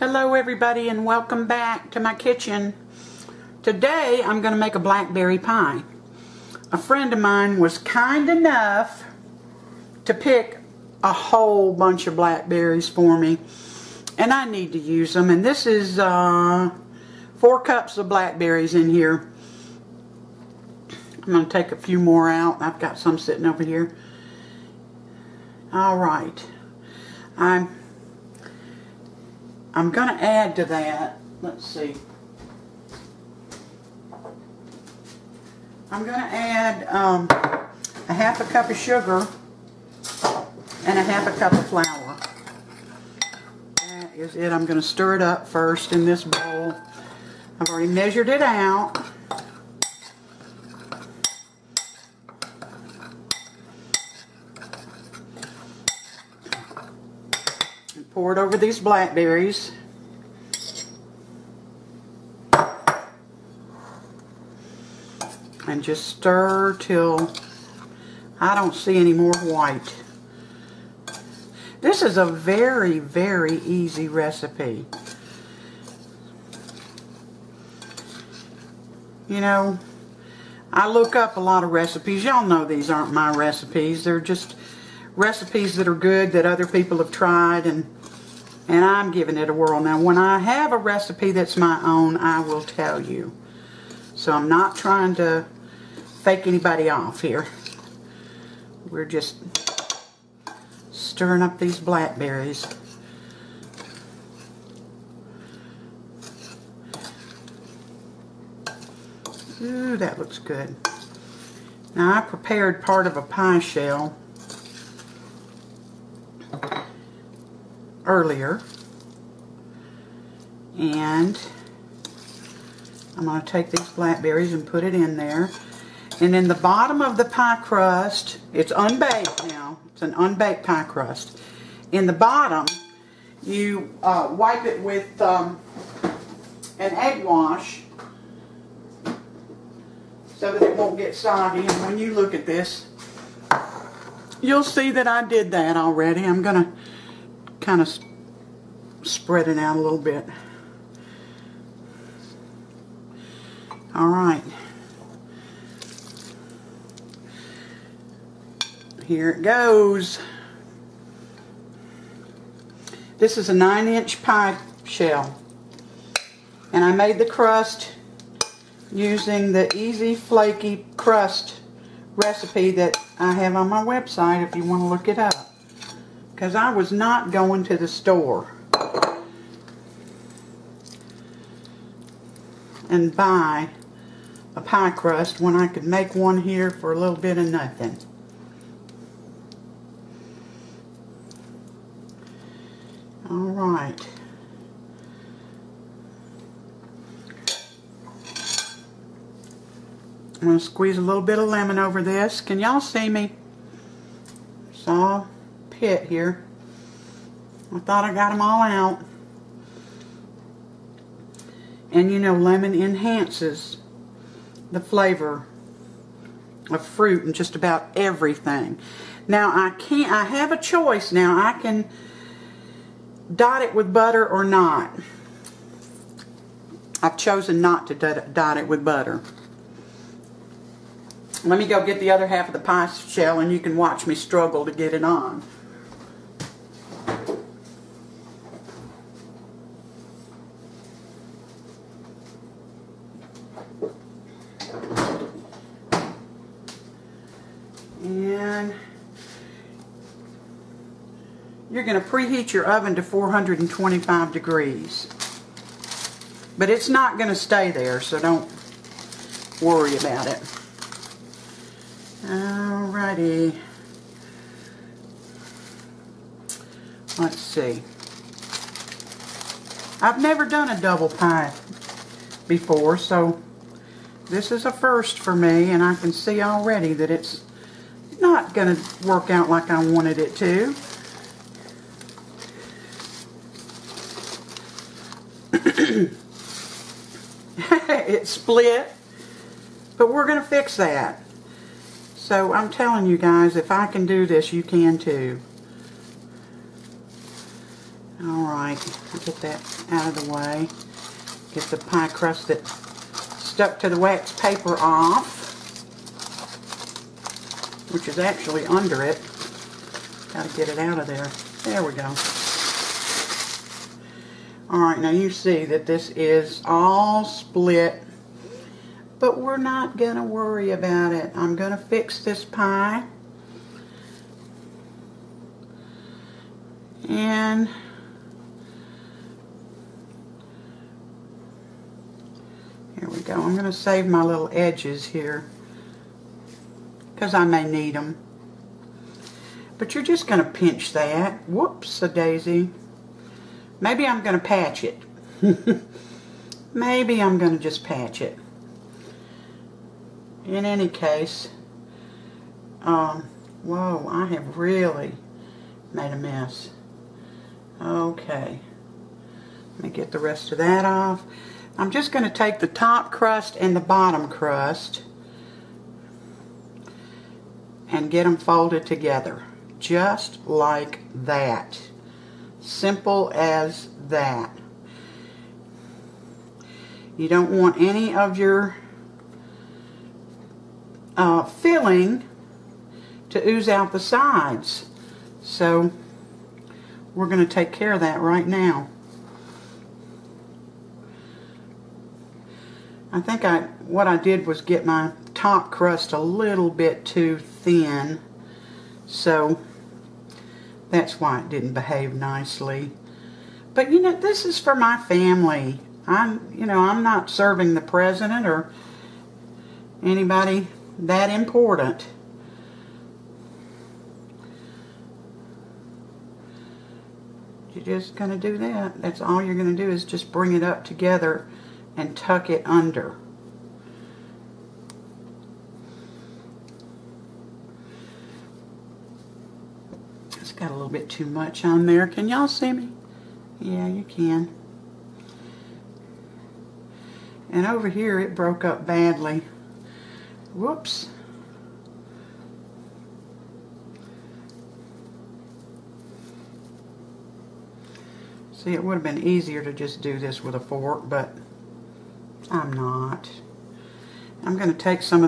Hello everybody and welcome back to my kitchen. Today I'm going to make a blackberry pie. A friend of mine was kind enough to pick a whole bunch of blackberries for me and I need to use them and this is uh, four cups of blackberries in here. I'm going to take a few more out. I've got some sitting over here. Alright. I'm I'm going to add to that, let's see. I'm going to add um, a half a cup of sugar and a half a cup of flour. That is it. I'm going to stir it up first in this bowl. I've already measured it out. Pour it over these blackberries. And just stir till I don't see any more white. This is a very, very easy recipe. You know, I look up a lot of recipes. Y'all know these aren't my recipes. They're just recipes that are good that other people have tried and and I'm giving it a whirl. Now, when I have a recipe that's my own, I will tell you. So I'm not trying to fake anybody off here. We're just stirring up these blackberries. Ooh, that looks good. Now, I prepared part of a pie shell earlier. And I'm going to take these blackberries and put it in there. And in the bottom of the pie crust, it's unbaked now. It's an unbaked pie crust. In the bottom, you uh, wipe it with um, an egg wash so that it won't get soggy. And when you look at this, you'll see that I did that already. I'm going to kind of spread it out a little bit. All right. Here it goes. This is a 9 inch pie shell. And I made the crust using the easy flaky crust recipe that I have on my website if you want to look it up because I was not going to the store and buy a pie crust when I could make one here for a little bit of nothing. Alright. I'm going to squeeze a little bit of lemon over this. Can y'all see me? Saw pit here. I thought I got them all out. And you know, lemon enhances the flavor of fruit and just about everything. Now I can't, I have a choice now. I can dot it with butter or not. I've chosen not to dot it with butter. Let me go get the other half of the pie shell and you can watch me struggle to get it on. And you're going to preheat your oven to 425 degrees. But it's not going to stay there, so don't worry about it. Alrighty. Let's see. I've never done a double pie before, so this is a first for me, and I can see already that it's not going to work out like I wanted it to. it split, but we're going to fix that. So I'm telling you guys, if I can do this, you can too. Alright, get that out of the way. Get the pie crust that stuck to the wax paper off, which is actually under it. Got to get it out of there. There we go. Alright, now you see that this is all split, but we're not going to worry about it. I'm going to fix this pie. And here we go. I'm going to save my little edges here because I may need them. But you're just going to pinch that. Whoops, a daisy. Maybe I'm going to patch it. Maybe I'm going to just patch it. In any case, um, whoa, I have really made a mess. Okay. Let me get the rest of that off. I'm just going to take the top crust and the bottom crust and get them folded together. Just like that. Simple as that. You don't want any of your uh, filling to ooze out the sides. So we're going to take care of that right now. I think I what I did was get my top crust a little bit too thin. So that's why it didn't behave nicely. But you know, this is for my family. I'm, you know, I'm not serving the president or anybody that important. You're just to do that. That's all you're going to do is just bring it up together and tuck it under. It's got a little bit too much on there. Can y'all see me? Yeah, you can. And over here it broke up badly. Whoops. See, it would have been easier to just do this with a fork, but I'm not. I'm going to take some of